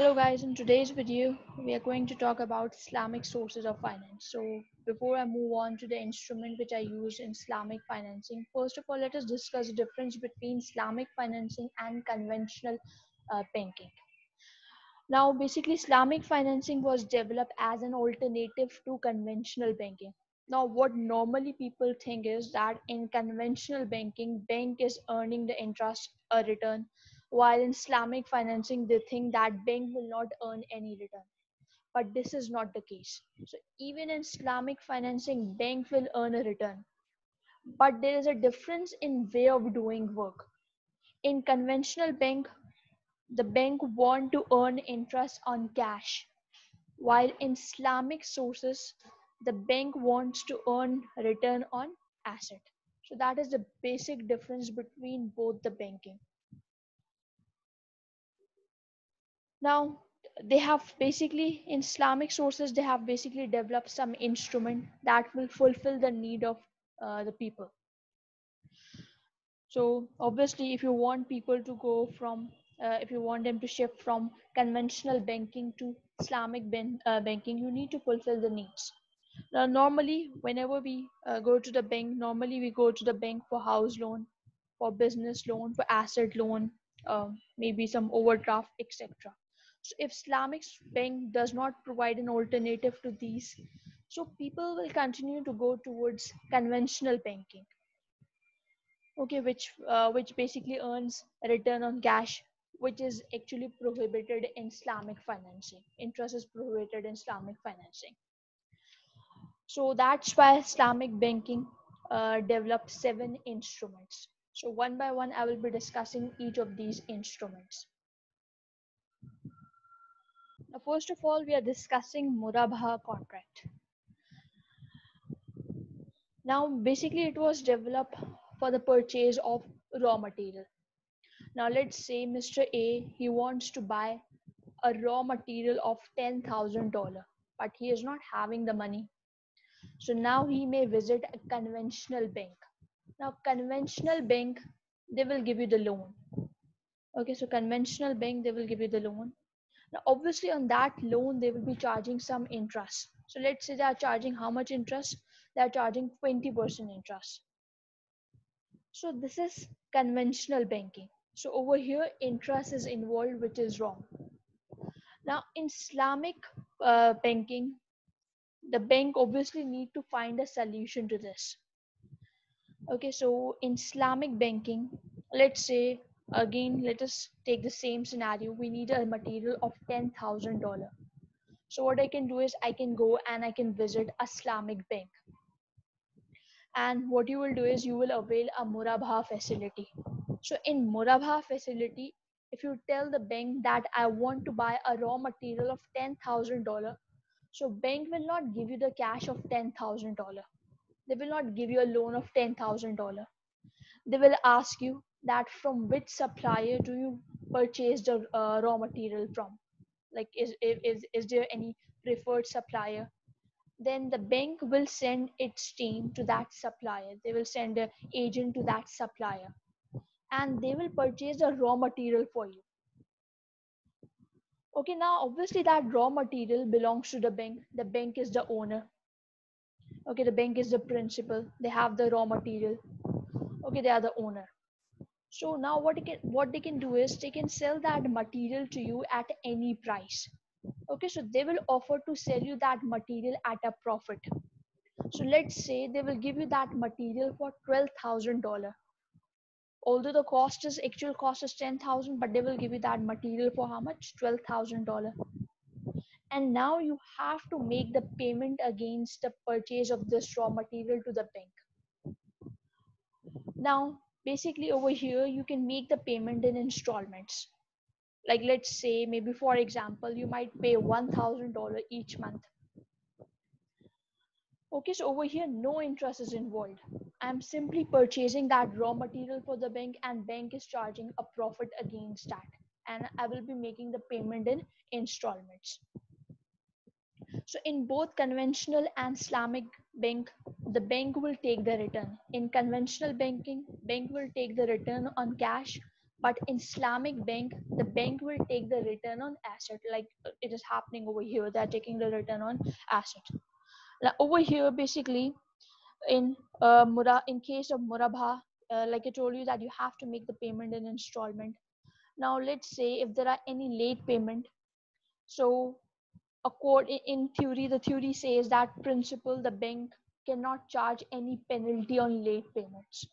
Hello guys, in today's video, we are going to talk about Islamic sources of finance. So before I move on to the instrument which I use in Islamic financing, first of all, let us discuss the difference between Islamic financing and conventional uh, banking. Now, basically, Islamic financing was developed as an alternative to conventional banking. Now, what normally people think is that in conventional banking, bank is earning the interest, a return while in Islamic financing, they think that bank will not earn any return. But this is not the case. So even in Islamic financing, bank will earn a return. But there is a difference in way of doing work. In conventional bank, the bank want to earn interest on cash. While in Islamic sources, the bank wants to earn return on asset. So that is the basic difference between both the banking. Now they have basically in islamic sources they have basically developed some instrument that will fulfill the need of uh, the people. So obviously if you want people to go from uh, if you want them to shift from conventional banking to islamic ban- uh, banking you need to fulfill the needs. Now normally whenever we uh, go to the bank normally we go to the bank for house loan for business loan for asset loan um, maybe some overdraft etc so if Islamic bank does not provide an alternative to these, so people will continue to go towards conventional banking. Okay, which uh, which basically earns a return on cash, which is actually prohibited in Islamic financing. Interest is prohibited in Islamic financing. So that's why Islamic banking uh, developed seven instruments. So one by one, I will be discussing each of these instruments. Now, first of all, we are discussing Murabaha contract. Now, basically, it was developed for the purchase of raw material. Now, let's say Mr. A, he wants to buy a raw material of $10,000, but he is not having the money. So now he may visit a conventional bank. Now, conventional bank, they will give you the loan. Okay, so conventional bank, they will give you the loan now, obviously, on that loan, they will be charging some interest. So let's say they are charging how much interest? They are charging 20% interest. So this is conventional banking. So over here, interest is involved, which is wrong. Now, in Islamic uh, banking, the bank obviously need to find a solution to this. Okay, so in Islamic banking, let's say again let us take the same scenario. We need a material of $10000 so what i can do is i can go and i can visit islamic bank. And what you will do is you will avail a murabaha facility. So in murabaha facility if you tell the bank that i want to buy a raw material of $10000 so bank will not give you the cash of $10000 they will not give you a loan of $10000 they will ask you that from which supplier do you purchase the uh, raw material from? Like is, is is there any preferred supplier? Then the bank will send its team to that supplier. They will send an agent to that supplier. And they will purchase the raw material for you. Okay now obviously that raw material belongs to the bank. The bank is the owner. Okay the bank is the principal. They have the raw material okay they are the owner. So now what they can what they can do is they can sell that material to you at any price. Okay so they will offer to sell you that material at a profit. So let's say they will give you that material for $12000 although the cost is actual cost is 10000 but they will give you that material for how much? $12000 and now you have to make the payment against the purchase of this raw material to the bank now basically over here you can make the payment in installments. Like let's say maybe for example you might pay $1000 each month. Okay so over here no interest is involved. I'm simply purchasing that raw material for the bank and bank is charging a profit against that. And i will be making the payment in installments so in both conventional and islamic bank the bank will take the return. In conventional banking bank will take the return on cash. But in islamic bank the bank will take the return on asset. Like uh, it is happening over here. They're taking the return on asset. Now over here basically in uh, mura in case of murabha uh, like i told you that you have to make the payment in installment. Now let's say if there are any late payment so accord in theory the theory says that principle the bank cannot charge any penalty on late payments.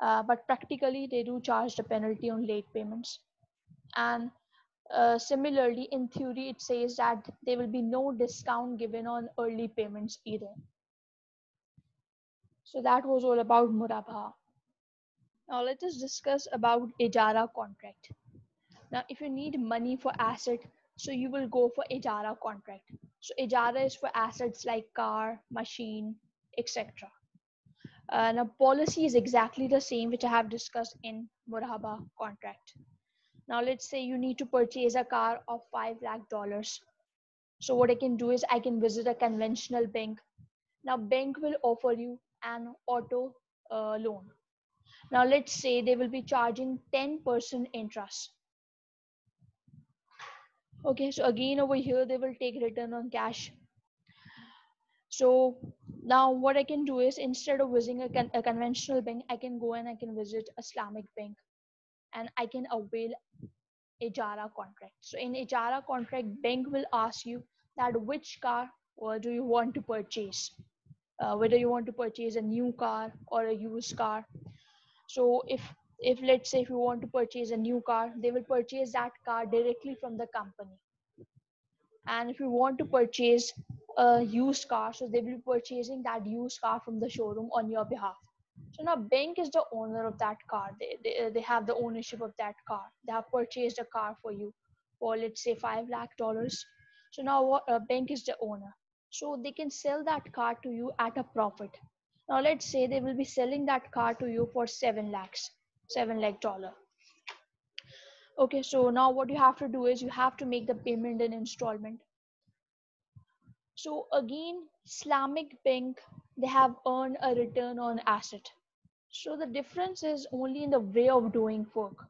Uh, but practically they do charge the penalty on late payments. And uh, similarly in theory it says that there will be no discount given on early payments either. So that was all about murabha. Now let us discuss about ijara contract. Now if you need money for asset so you will go for ijara contract so ijara is for assets like car machine etc uh, now policy is exactly the same which I have discussed in Murabha contract. Now let's say you need to purchase a car of five lakh dollars. So what I can do is I can visit a conventional bank. Now bank will offer you an auto uh, loan. Now let's say they will be charging 10% interest. Okay, so again over here they will take return on cash so now what I can do is instead of visiting a, con- a conventional bank, I can go and I can visit Islamic bank and I can avail Ijara contract. So in Ijara contract, bank will ask you that which car or do you want to purchase, uh, whether you want to purchase a new car or a used car. So if if let's say if you want to purchase a new car, they will purchase that car directly from the company. And if you want to purchase a used car so they will be purchasing that used car from the showroom on your behalf. So now bank is the owner of that car. They, they, they have the ownership of that car. They have purchased a car for you for let's say five lakh dollars. So now what uh, bank is the owner. So they can sell that car to you at a profit. Now let's say they will be selling that car to you for seven lakhs seven lakh dollar okay so now what you have to do is you have to make the payment in installment so again, Islamic Bank, they have earned a return on asset. So the difference is only in the way of doing work.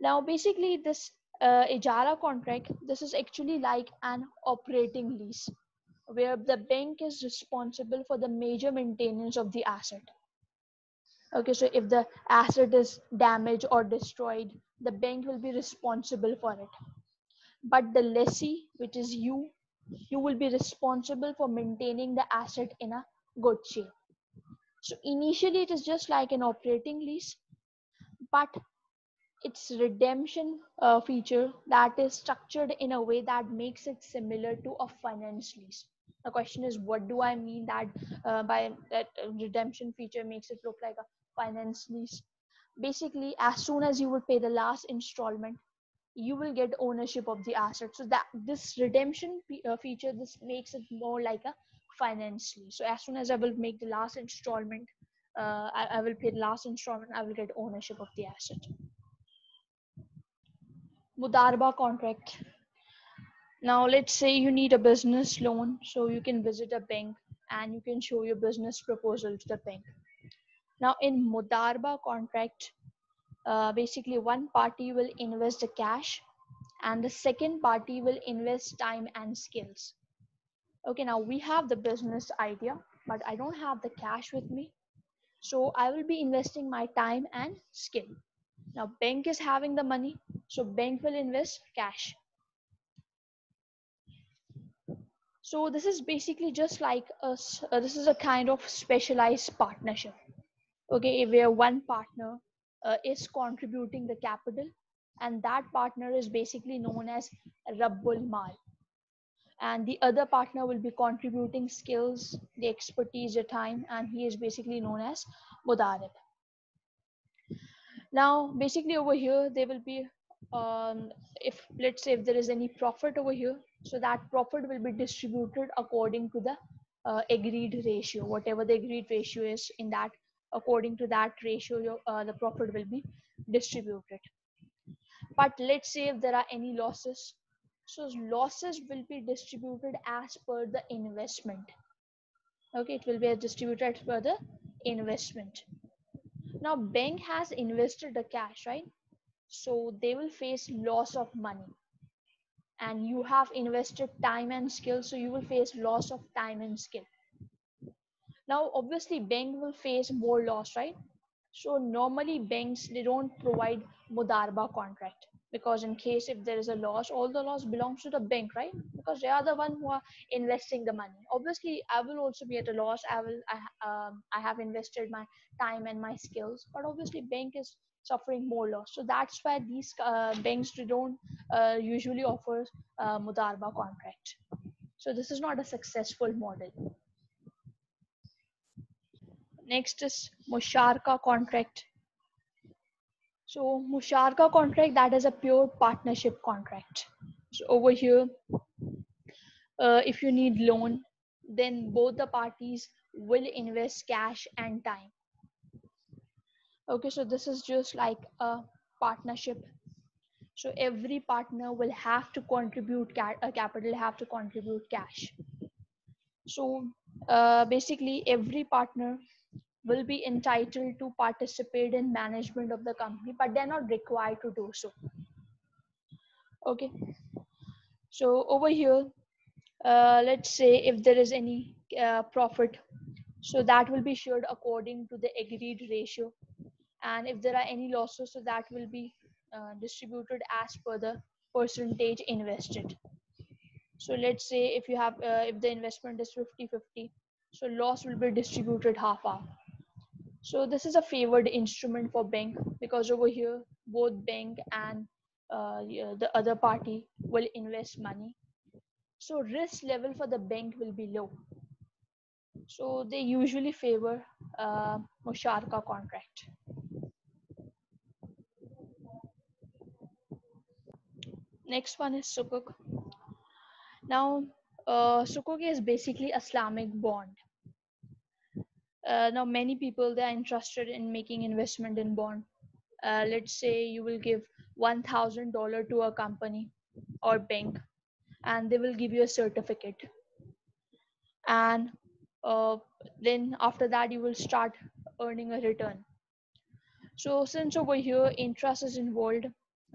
Now, basically this uh, Ijara contract, this is actually like an operating lease where the bank is responsible for the major maintenance of the asset. Okay, so if the asset is damaged or destroyed, the bank will be responsible for it. But the lessee, which is you, you will be responsible for maintaining the asset in a good shape. So initially it is just like an operating lease, but its redemption uh, feature that is structured in a way that makes it similar to a finance lease. The question is, what do I mean that uh, by that redemption feature makes it look like a finance lease? Basically, as soon as you would pay the last installment, you will get ownership of the asset. So that this redemption uh, feature this makes it more like a finance lease so as soon as i will make the last installment uh, I, I will pay the last installment i will get ownership of the asset. Mudarba contract now let's say you need a business loan so you can visit a bank and you can show your business proposal to the bank. Now in mudarba contract uh, basically one party will invest the cash and the second party will invest time and skills. Okay now we have the business idea but i don't have the cash with me. So i will be investing my time and skill. Now bank is having the money so bank will invest cash so this is basically just like a uh, this is a kind of specialized partnership okay where one partner uh, is contributing the capital and that partner is basically known as Rabbul Mal. And the other partner will be contributing skills, the expertise, the time, and he is basically known as Mudarib. Now, basically over here, there will be, um, if let's say if there is any profit over here, so that profit will be distributed according to the uh, agreed ratio, whatever the agreed ratio is in that according to that ratio uh, the profit will be distributed. But let's say if there are any losses so losses will be distributed as per the investment. Okay it will be distributed per the investment. Now bank has invested the cash right? So they will face loss of money and you have invested time and skill so you will face loss of time and skill. Now obviously bank will face more loss right? So normally banks they don't provide mudarba contract because in case if there is a loss all the loss belongs to the bank right? Because they are the one who are investing the money. Obviously i will also be at a loss. I will i, um, I have invested my time and my skills but obviously bank is suffering more loss so that's why these uh, banks don't uh, usually offer uh, mudarba contract so this is not a successful model next is musharaka contract so Musharaka contract that is a pure partnership contract. So over here, uh, if you need loan, then both the parties will invest cash and time. Okay, so this is just like a partnership. So every partner will have to contribute ca- a capital, have to contribute cash. So uh, basically, every partner will be entitled to participate in management of the company but they're not required to do so okay so over here uh, let's say if there is any uh, profit so that will be shared according to the agreed ratio and if there are any losses so that will be uh, distributed as per the percentage invested so let's say if you have uh, if the investment is 50 50 so loss will be distributed half half so this is a favored instrument for bank because over here both bank and uh, the other party will invest money. So risk level for the bank will be low. So they usually favor uh, Musharaka contract. Next one is Sukuk. Now, uh, Sukuk is basically Islamic bond uh, now many people they are interested in making investment in bond uh, let's say you will give $1000 to a company or bank and they will give you a certificate and uh, then after that you will start earning a return. So since over here interest is involved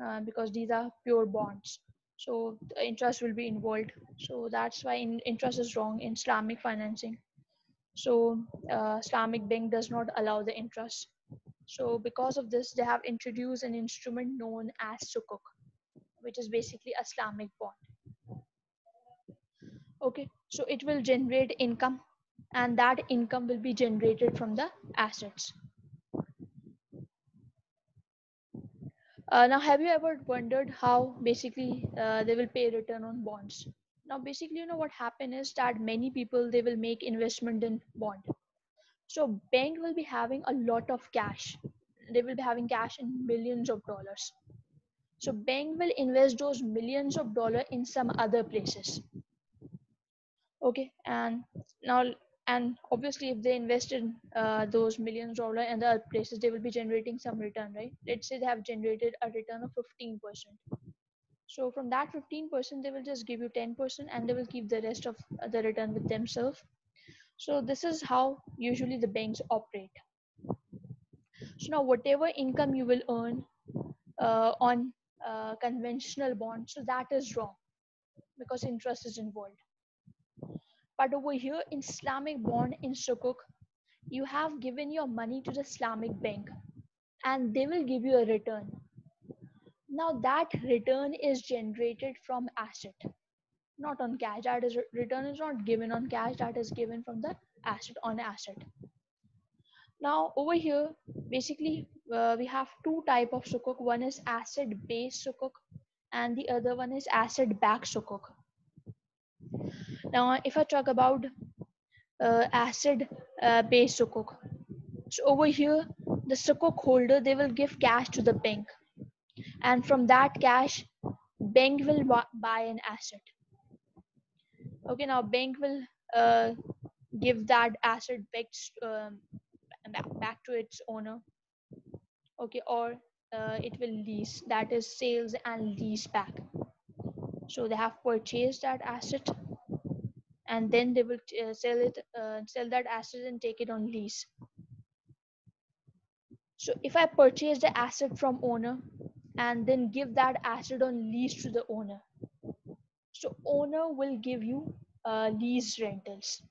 uh, because these are pure bonds. So interest will be involved. So that's why in, interest is wrong in islamic financing. So uh, islamic bank does not allow the interest. So because of this they have introduced an instrument known as sukuk which is basically a islamic bond. Okay so it will generate income and that income will be generated from the assets. Uh, now have you ever wondered how basically uh, they will pay return on bonds? Now basically you know what happen is that many people they will make investment in bond. So bank will be having a lot of cash. They will be having cash in millions of dollars. So bank will invest those millions of dollar in some other places. Okay and now and obviously if they invest in uh, those millions dollar in the other places they will be generating some return right let's say they have generated a return of 15 percent so from that 15%, they will just give you 10% and they will keep the rest of the return with themselves. So this is how usually the banks operate. So now whatever income you will earn uh, on uh, conventional bonds, so that is wrong because interest is involved. But over here in Islamic bond in Sukuk, you have given your money to the Islamic bank and they will give you a return now that return is generated from asset, not on cash. That is return is not given on cash. That is given from the asset on asset. Now over here, basically uh, we have two type of sukuk. One is asset based sukuk and the other one is asset backed sukuk. Now if I talk about uh, asset uh, based sukuk, so over here the sukuk holder they will give cash to the bank. And from that cash bank will buy an asset. Okay now bank will uh, give that asset back, um, back to its owner. Okay or uh, it will lease. That is sales and lease back. So they have purchased that asset and then they will uh, sell it uh, sell that asset and take it on lease So if I purchase the asset from owner and then give that asset on lease to the owner, so owner will give you uh, lease rentals.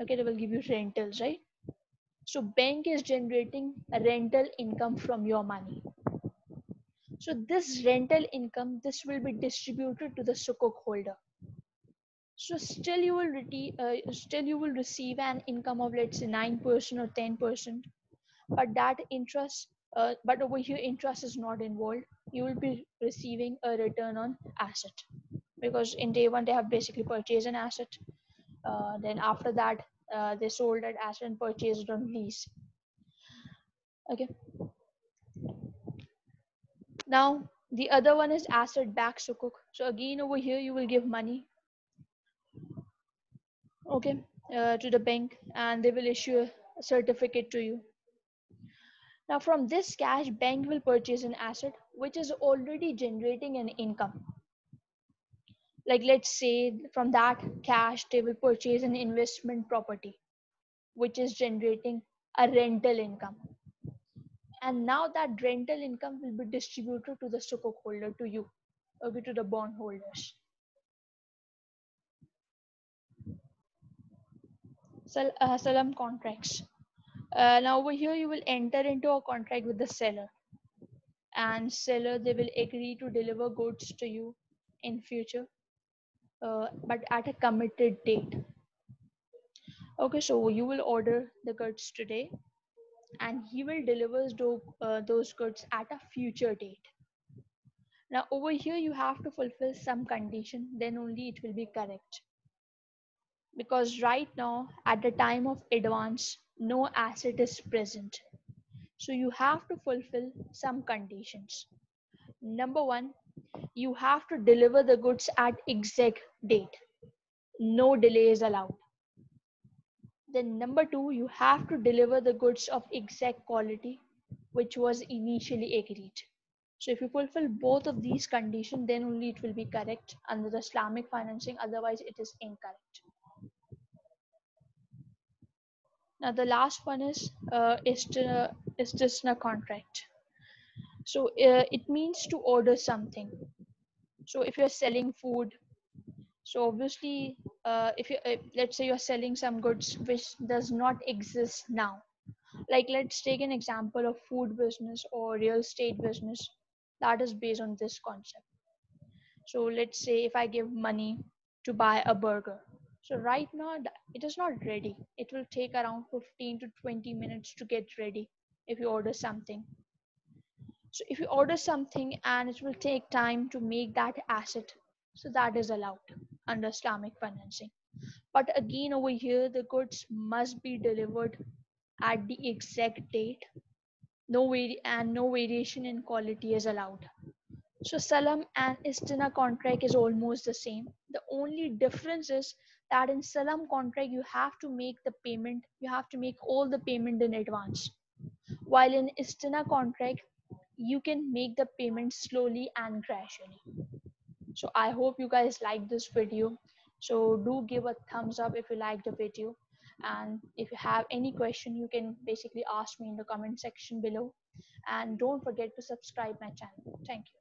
Okay, they will give you rentals, right? So bank is generating a rental income from your money. So this rental income, this will be distributed to the sukuk holder. So still you will uh, still you will receive an income of let's say nine percent or ten percent, but that interest, uh, but over here interest is not involved. You will be receiving a return on asset because in day one they have basically purchased an asset. Uh, then after that uh, they sold that asset and purchased on lease. Okay. Now the other one is asset back sukuk. So again over here you will give money okay uh, to the bank and they will issue a certificate to you. Now from this cash bank will purchase an asset which is already generating an income. Like let's say from that cash they will purchase an investment property which is generating a rental income. And now that rental income will be distributed to the sukuk holder to you okay to the bond holders uh, salam contracts. Uh, now over here you will enter into a contract with the seller. And seller they will agree to deliver goods to you in future uh, but at a committed date. Okay so you will order the goods today and he will deliver uh, those goods at a future date. Now over here you have to fulfill some condition then only it will be correct because right now at the time of advance no asset is present. So you have to fulfill some conditions. Number one you have to deliver the goods at exact date. No delay is allowed. Then number two you have to deliver the goods of exact quality which was initially agreed. So if you fulfill both of these conditions then only it will be correct. Under the islamic financing otherwise it is incorrect now the last one is uh, istisna contract. So uh, it means to order something. So if you're selling food, so obviously uh, if you let's say you're selling some goods which does not exist now, like let's take an example of food business or real estate business that is based on this concept. So let's say if I give money to buy a burger, so right now it is not ready. It will take around 15 to 20 minutes to get ready if you order something. So if you order something and it will take time to make that asset, so that is allowed under Islamic financing. But again over here, the goods must be delivered at the exact date. No vari- and no variation in quality is allowed. So Salam and Istina contract is almost the same. The only difference is that in Salam contract, you have to make the payment, you have to make all the payment in advance. While in Istina contract, you can make the payment slowly and gradually. So I hope you guys like this video. So do give a thumbs up if you like the video. And if you have any question, you can basically ask me in the comment section below. And don't forget to subscribe my channel. Thank you.